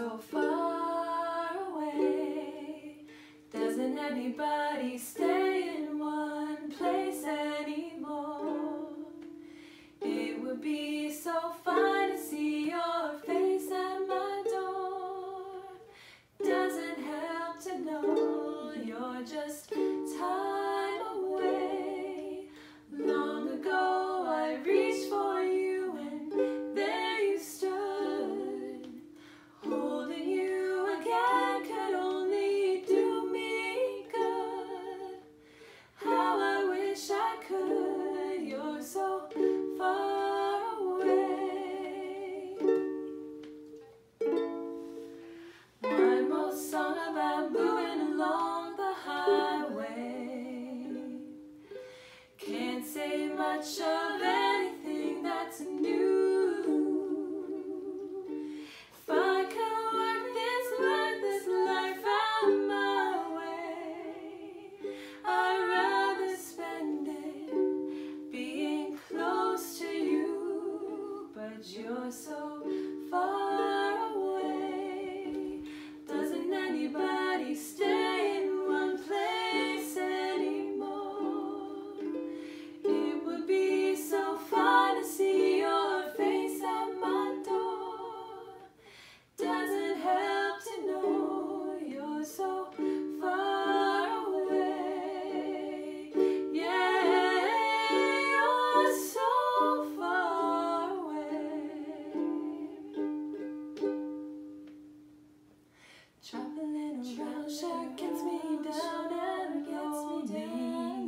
so far away. Doesn't anybody stay in one place anymore? It would be so fun to see your face at my door. Doesn't help to know you're just tired. along the highway. Can't say much of anything that's new. Traveling around, sure gets me down and gets me down.